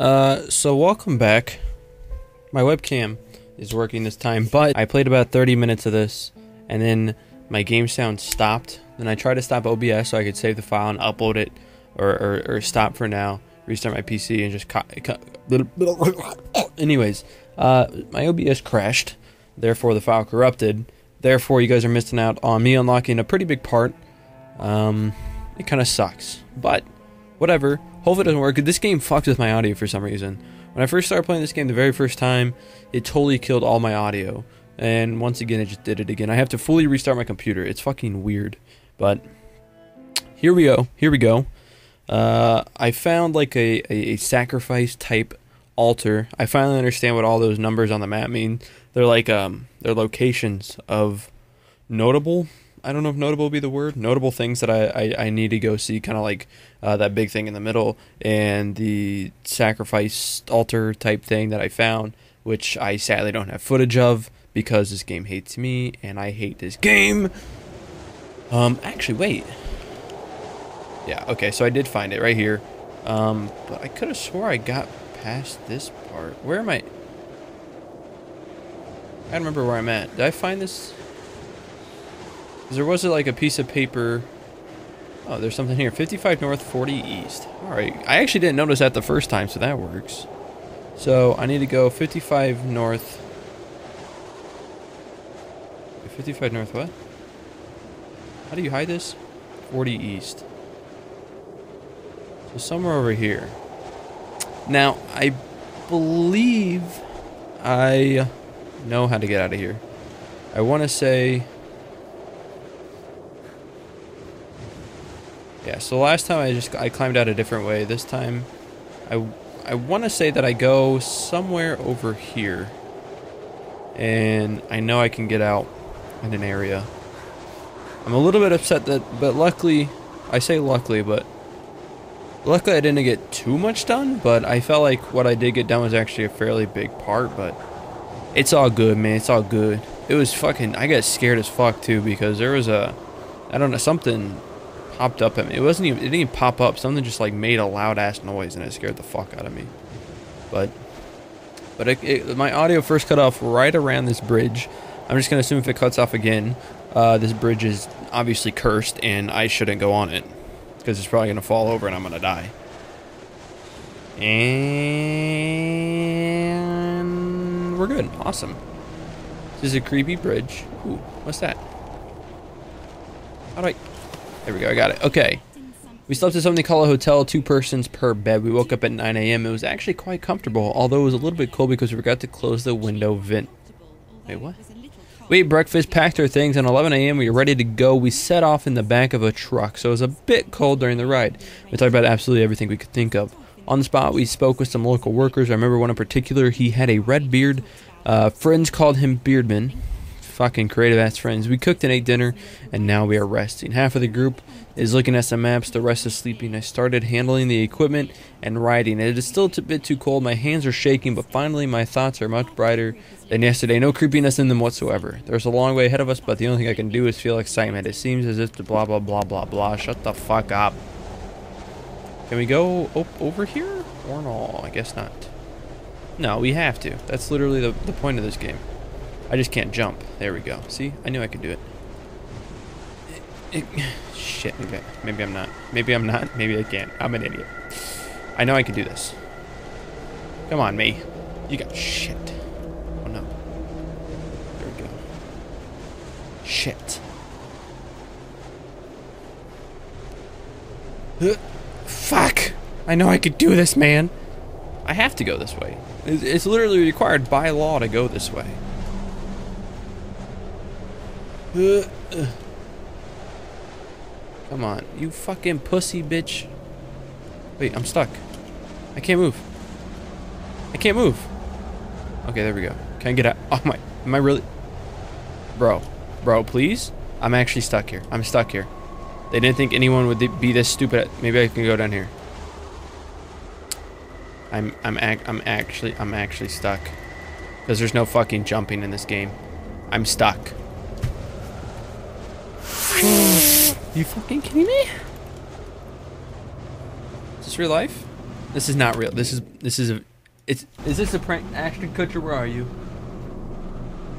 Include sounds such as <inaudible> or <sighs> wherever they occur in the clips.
Uh, so welcome back. My webcam is working this time, but I played about 30 minutes of this, and then my game sound stopped. Then I tried to stop OBS so I could save the file and upload it, or, or, or stop for now, restart my PC, and just cut. <coughs> Anyways, uh, my OBS crashed, therefore the file corrupted. Therefore, you guys are missing out on me unlocking a pretty big part. Um, it kind of sucks, but whatever. Hopefully it doesn't work. This game fucked with my audio for some reason. When I first started playing this game the very first time, it totally killed all my audio. And once again, it just did it again. I have to fully restart my computer. It's fucking weird. But here we go. Here we go. Uh, I found like a, a, a sacrifice type altar. I finally understand what all those numbers on the map mean. They're like um, they're locations of notable I don't know if notable be the word. Notable things that I, I, I need to go see, kind of like uh, that big thing in the middle and the sacrifice altar type thing that I found, which I sadly don't have footage of because this game hates me and I hate this game. Um, actually, wait. Yeah, okay, so I did find it right here. Um, but I could have swore I got past this part. Where am I? I don't remember where I'm at. Did I find this? There was like a piece of paper. Oh, there's something here. 55 north, 40 east. All right. I actually didn't notice that the first time, so that works. So I need to go 55 north. 55 north what? How do you hide this? 40 east. So somewhere over here. Now, I believe I know how to get out of here. I want to say Yeah, so last time I just I climbed out a different way. This time I I want to say that I go somewhere over here. And I know I can get out in an area. I'm a little bit upset that but luckily I say luckily, but luckily I didn't get too much done, but I felt like what I did get done was actually a fairly big part, but it's all good, man. It's all good. It was fucking I got scared as fuck too because there was a I don't know something popped up at me. It wasn't even, it didn't even pop up. Something just like made a loud ass noise and it scared the fuck out of me. But, but it, it, my audio first cut off right around this bridge. I'm just gonna assume if it cuts off again, uh, this bridge is obviously cursed and I shouldn't go on it because it's probably gonna fall over and I'm gonna die. And we're good. Awesome. This is a creepy bridge. Ooh, what's that? Do I... There we go, I got it. Okay. We slept at something called a hotel, two persons per bed. We woke up at 9 a.m. It was actually quite comfortable, although it was a little bit cold because we forgot to close the window vent. Wait, what? We ate breakfast, packed our things, and 11 a.m. we were ready to go. We set off in the back of a truck, so it was a bit cold during the ride. We talked about absolutely everything we could think of. On the spot, we spoke with some local workers. I remember one in particular. He had a red beard. Uh, friends called him Beardman fucking creative ass friends. We cooked and ate dinner, and now we are resting. Half of the group is looking at some maps, the rest is sleeping. I started handling the equipment and riding. It is still a bit too cold. My hands are shaking, but finally my thoughts are much brighter than yesterday. No creepiness in them whatsoever. There's a long way ahead of us, but the only thing I can do is feel excitement. It seems as if the blah blah blah blah blah. Shut the fuck up. Can we go over here? Or no? I guess not. No, we have to. That's literally the, the point of this game. I just can't jump. There we go. See? I knew I could do it. it, it <sighs> shit. Maybe, maybe I'm not. Maybe I'm not. Maybe I can't. I'm an idiot. I know I can do this. Come on, me. You got shit. Oh, no. There we go. Shit. fuck! I know I could do this, man. I have to go this way. It's literally required by law to go this way. Come on, you fucking pussy bitch. Wait, I'm stuck. I can't move. I can't move. Okay, there we go. Can I get out? <laughs> Oh my, am I really? Bro, bro, please? I'm actually stuck here. I'm stuck here. They didn't think anyone would be this stupid. Maybe I can go down here. I'm I'm ac I'm actually I'm actually stuck because there's no fucking jumping in this game. I'm stuck. You fucking kidding me? Is this real life? This is not real. This is this is a. It's is this a prank? Ashton Kutcher, where are you?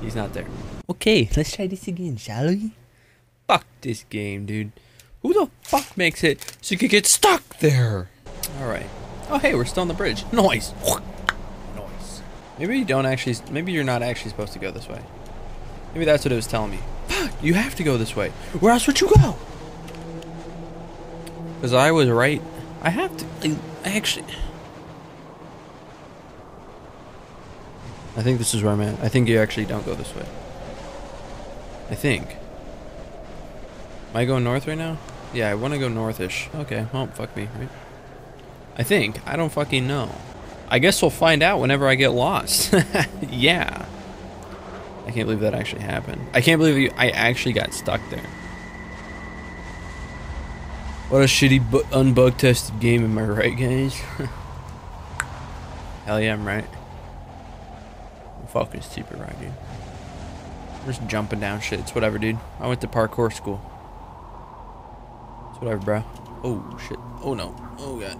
He's not there. Okay, let's try this again, shall we? Fuck this game, dude. Who the fuck makes it so you could get stuck there? All right. Oh, hey, we're still on the bridge. Noise. Noise. Maybe you don't actually. Maybe you're not actually supposed to go this way. Maybe that's what it was telling me. Fuck, you have to go this way. Where else would you go? Because I was right. I have to. I, I actually. I think this is where I'm at. I think you actually don't go this way. I think. Am I going north right now? Yeah, I want to go northish. Okay, well, fuck me, right? I think. I don't fucking know. I guess we'll find out whenever I get lost. <laughs> yeah. I can't believe that actually happened. I can't believe you, I actually got stuck there. What a shitty unbug tested game, am I right, guys? <laughs> Hell yeah, I'm right. I'm fucking stupid right, dude. I'm just jumping down shit. It's whatever, dude. I went to parkour school. It's whatever, bro. Oh, shit. Oh, no. Oh, God.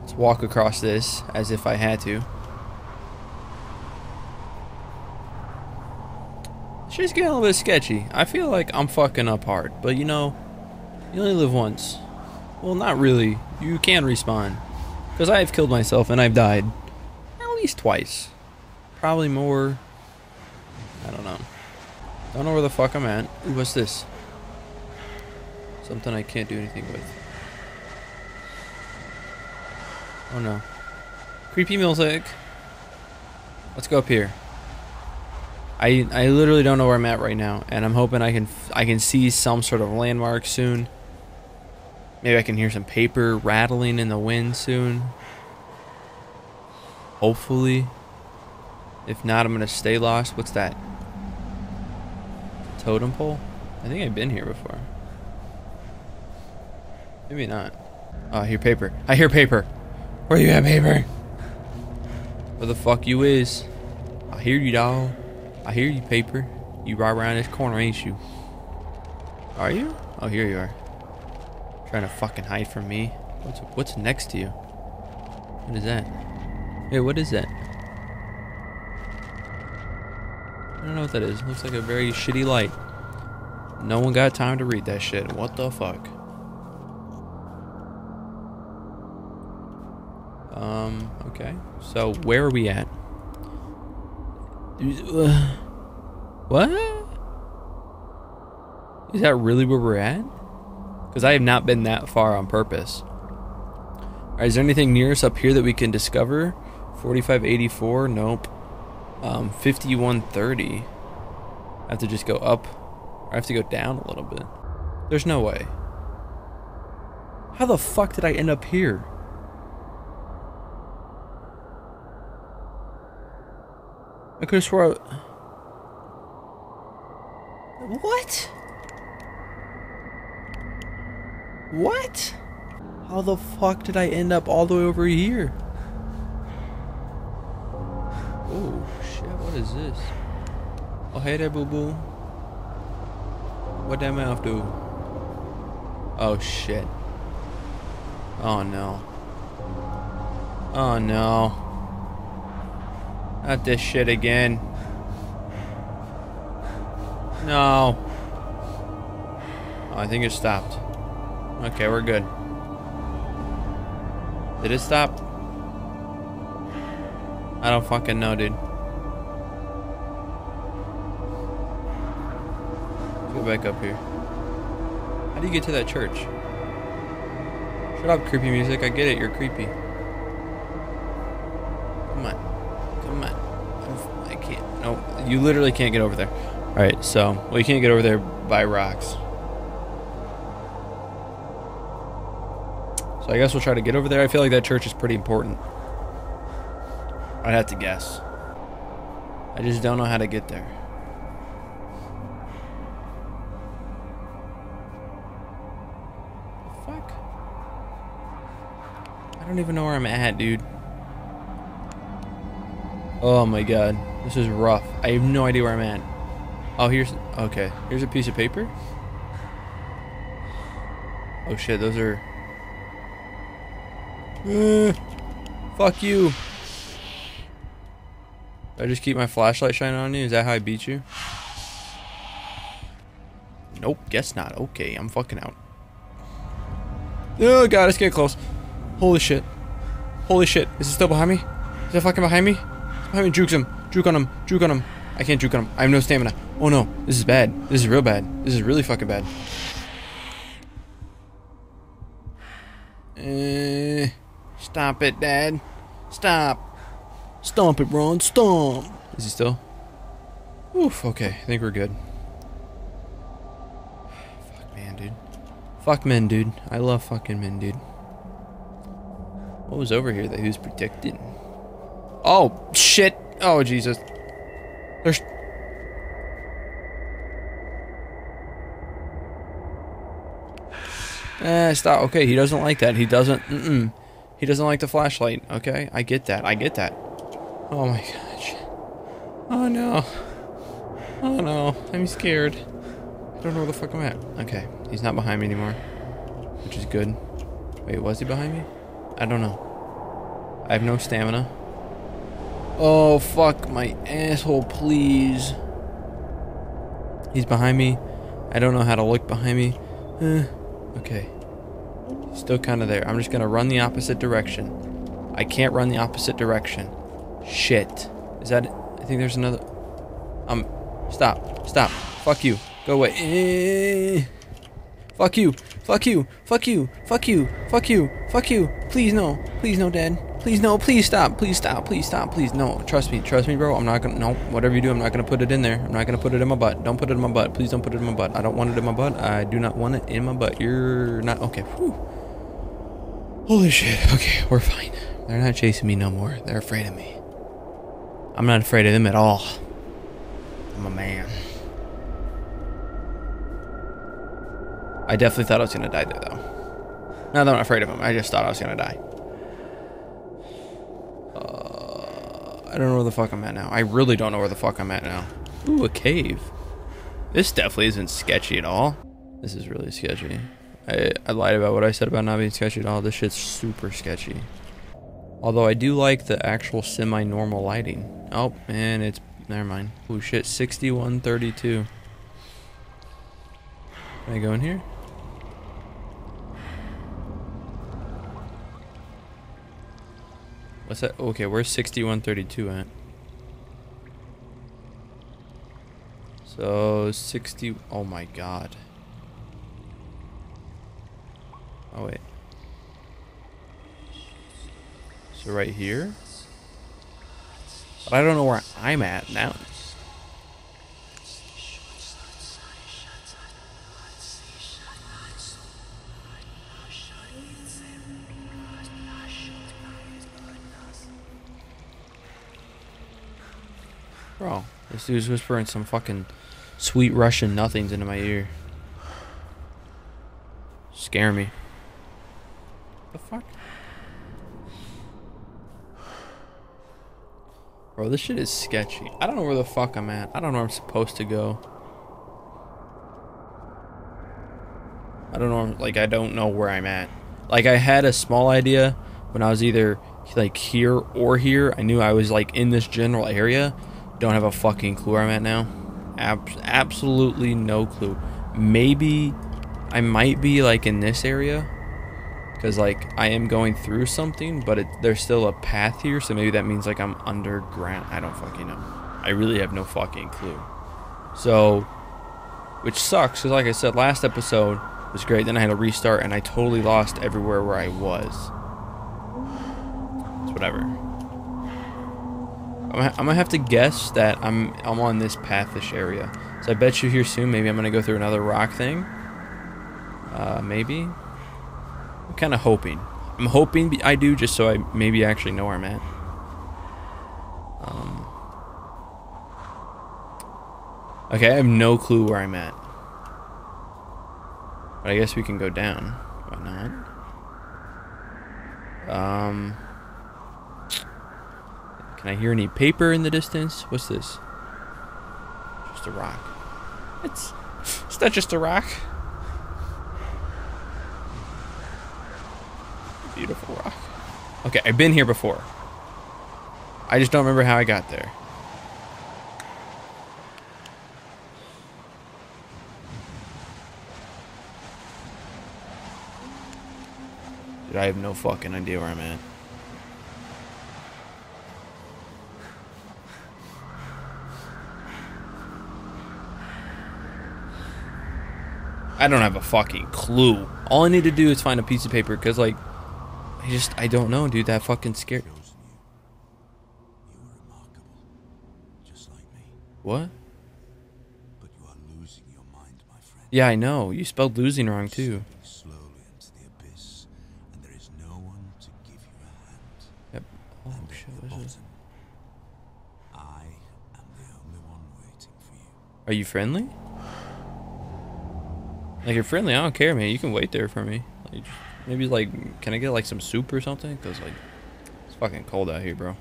Let's walk across this as if I had to. She's getting a little bit sketchy. I feel like I'm fucking up hard, but you know, you only live once. Well, not really. You can respawn. Because I've killed myself and I've died. At least twice. Probably more. I don't know. Don't know where the fuck I'm at. Ooh, what's this? Something I can't do anything with. Oh no. Creepy music. Let's go up here. I I literally don't know where I'm at right now, and I'm hoping I can I can see some sort of landmark soon. Maybe I can hear some paper rattling in the wind soon. Hopefully. If not, I'm gonna stay lost. What's that? Totem pole? I think I've been here before. Maybe not. Oh, I hear paper. I hear paper. Where you at, paper? Where the fuck you is? I hear you, dog. I hear you, paper. You right around this corner, ain't you? Are you? Oh, here you are. Trying to fucking hide from me. What's what's next to you? What is that? Hey, what is that? I don't know what that is. Looks like a very shitty light. No one got time to read that shit. What the fuck? Um, okay. So, where are we at? <sighs> What? Is that really where we're at? Because I have not been that far on purpose. Alright, is there anything near us up here that we can discover? 4584? Nope. Um, 5130. I have to just go up. Or I have to go down a little bit. There's no way. How the fuck did I end up here? I could have swore. I... What? What? How the fuck did I end up all the way over here? Oh shit, what is this? Oh hey there boo boo. What that mouth do? Oh shit. Oh no. Oh no. Not this shit again. No. Oh, I think it stopped. Okay, we're good. Did it stop? I don't fucking know, dude. Go back up here. How do you get to that church? Shut up, creepy music. I get it. You're creepy. Come on. Come on. I can't. No, you literally can't get over there. Alright, so, well, you can't get over there by rocks. So I guess we'll try to get over there. I feel like that church is pretty important. I'd have to guess. I just don't know how to get there. fuck? I don't even know where I'm at, dude. Oh my god. This is rough. I have no idea where I'm at. Oh, here's... Okay. Here's a piece of paper. Oh shit, those are... Uh, fuck you. I just keep my flashlight shining on you? Is that how I beat you? Nope, guess not. Okay, I'm fucking out. Oh god, it's getting close. Holy shit. Holy shit. Is it still behind me? Is it fucking behind me? It's behind me. Jukes him. Juke on him. Juke on him. I can't juke on him. I have no stamina. Oh no. This is bad. This is real bad. This is really fucking bad. Eh, stop it, Dad. Stop. Stomp it, Ron. Stomp. Is he still? Oof, okay. I think we're good. Fuck, man, dude. Fuck men, dude. I love fucking men, dude. What was over here that he was protecting? Oh, shit. Oh, Jesus. There's... <sighs> Eh, stop. Okay, he doesn't like that. He doesn't... Mm -mm. He doesn't like the flashlight. Okay, I get that. I get that. Oh my gosh. Oh no. Oh no. I'm scared. I don't know where the fuck I'm at. Okay, he's not behind me anymore. Which is good. Wait, was he behind me? I don't know. I have no stamina. Oh, fuck my asshole, please. He's behind me. I don't know how to look behind me. Uh, okay. Still kind of there. I'm just going to run the opposite direction. I can't run the opposite direction. Shit. Is that... I think there's another... Um... Stop. Stop. Fuck you. Go away. Eh. Fuck you. Fuck you. Fuck you. Fuck you. Fuck you. Fuck you. Please no. Please no, Dad. Please no. Please stop. Please stop. Please stop. Please no. Trust me. Trust me, bro. I'm not gonna. No. Whatever you do, I'm not gonna put it in there. I'm not gonna put it in my butt. Don't put it in my butt. Please don't put it in my butt. I don't want it in my butt. I do not want it in my butt. You're not. Okay. Whew. Holy shit. Okay. We're fine. They're not chasing me no more. They're afraid of me. I'm not afraid of them at all. I'm a man. I definitely thought I was gonna die there, though. Not that I'm afraid of him. I just thought I was gonna die. Uh, I don't know where the fuck I'm at now. I really don't know where the fuck I'm at now. Ooh, a cave. This definitely isn't sketchy at all. This is really sketchy. I, I lied about what I said about not being sketchy at all. This shit's super sketchy. Although I do like the actual semi-normal lighting. Oh, man, it's... Never mind. Oh, shit. 6132. Can I go in here? What's that? Okay, where's 6132 at? So, 60... Oh my god. Oh, wait. So right here? But I don't know where I'm at now. Bro, this dude's whispering some fucking sweet Russian nothings into my ear. Scare me. The fuck? Bro, this shit is sketchy. I don't know where the fuck I'm at. I don't know where I'm supposed to go. I don't know, like, I don't know where I'm at. Like, I had a small idea when I was either, like, here or here. I knew I was, like, in this general area. Don't have a fucking clue where I'm at now. Ab absolutely no clue. Maybe I might be like in this area because like I am going through something, but it, there's still a path here, so maybe that means like I'm underground. I don't fucking know. I really have no fucking clue. So, which sucks because like I said, last episode was great. Then I had to restart, and I totally lost everywhere where I was. It's whatever. I'm, gonna have to guess that I'm I'm on this pathish area. So I bet you here soon. Maybe I'm gonna go through another rock thing. Uh, maybe. Kind of hoping. I'm hoping I do, just so I maybe actually know where I'm at. Um. Okay, I have no clue where I'm at. But I guess we can go down. Why not? Um. Can I hear any paper in the distance? What's this? Just a rock. It's... <laughs> it's not just a rock? Beautiful rock. Okay, I've been here before. I just don't remember how I got there. Dude, I have no fucking idea where I'm at. I don't have a fucking clue. All I need to do is find a piece of paper because, like, I just, I don't know, dude. That fucking scared. you. You. What? Yeah, I know. You spelled losing wrong, too. Abyss, no to. Yep. I am the only one. Are you friendly? Like, you're friendly. I don't care, man. You can wait there for me. Like, maybe, like, can I get, like, some soup or something? Because, like, it's fucking cold out here, bro.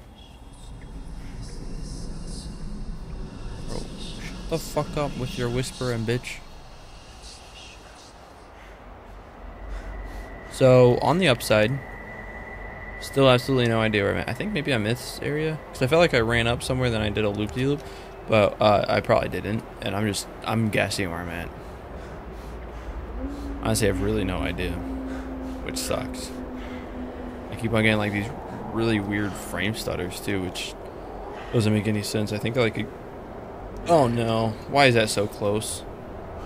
Bro, shut the fuck up with your whispering, bitch. So, on the upside, still absolutely no idea where I'm at. I think maybe I'm this area. Because I felt like I ran up somewhere, then I did a loop-de-loop. But uh, I probably didn't. And I'm just, I'm guessing where I'm at. Honestly, I have really no idea. Which sucks. I keep on getting like these really weird frame stutters too, which doesn't make any sense. I think like, oh no, why is that so close?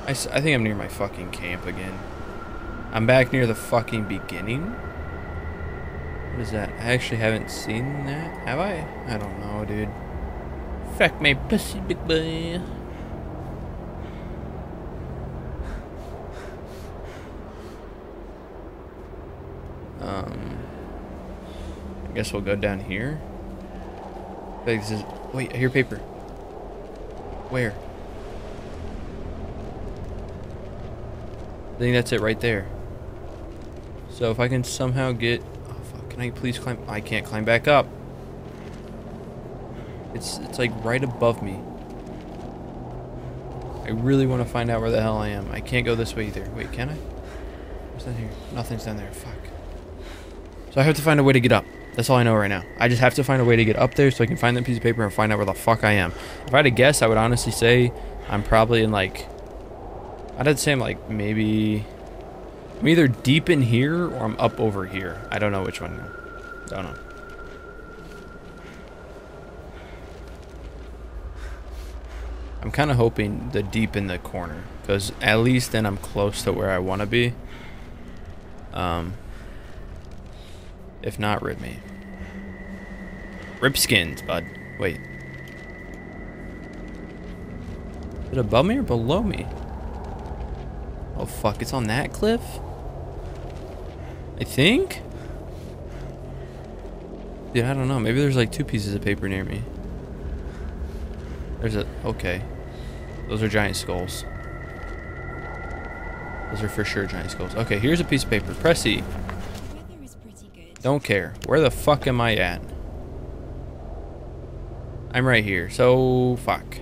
I, I think I'm near my fucking camp again. I'm back near the fucking beginning. What is that? I actually haven't seen that. Have I? I don't know, dude. Fuck my pussy, big boy. Um, I guess we'll go down here. This is. Wait, I hear paper. Where? I think that's it right there. So if I can somehow get. Oh fuck! Can I please climb? I can't climb back up. It's it's like right above me. I really want to find out where the hell I am. I can't go this way either. Wait, can I? What's that here? Nothing's down there. Fuck. So I have to find a way to get up. That's all I know right now. I just have to find a way to get up there so I can find that piece of paper and find out where the fuck I am. If I had to guess, I would honestly say I'm probably in like. I'd say I'm like maybe. I'm either deep in here or I'm up over here. I don't know which one. I don't know. I'm kind of hoping the deep in the corner because at least then I'm close to where I want to be. Um, if not, rip me. Rip skins, bud. Wait. Is it above me or below me? Oh fuck, it's on that cliff? I think? Dude, I don't know. Maybe there's like two pieces of paper near me. There's a. Okay. Those are giant skulls. Those are for sure giant skulls. Okay, here's a piece of paper. Press E. Weather is pretty good. Don't care. Where the fuck am I at? I'm right here, so fuck.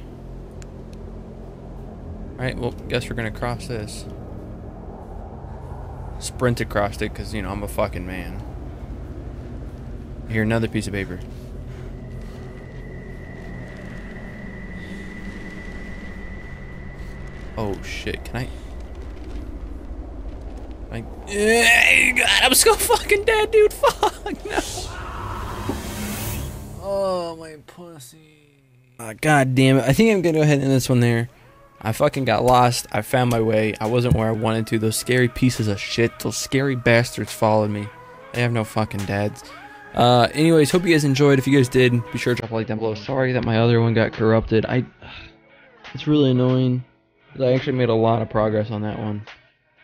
Alright, well, guess we're gonna cross this. Sprint across it, because, you know, I'm a fucking man. Here, another piece of paper. Oh shit, can I? God, I'm so fucking dead, dude. Fuck no. Oh, my pussy. Uh, God damn it. I think I'm gonna go ahead and end this one there. I fucking got lost. I found my way. I wasn't where I wanted to. Those scary pieces of shit, those scary bastards followed me. They have no fucking dads. Uh, anyways, hope you guys enjoyed. If you guys did, be sure to drop a like down below. Sorry that my other one got corrupted. I, <sighs> it's really annoying. I actually made a lot of progress on that one,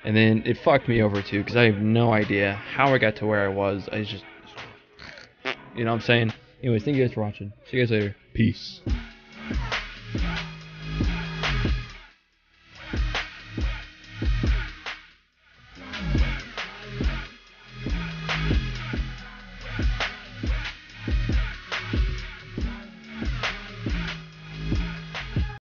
and then it fucked me over too because I have no idea how I got to where I was. I just, you know what I'm saying. Anyways, thank you guys for watching. See you guys later. Peace.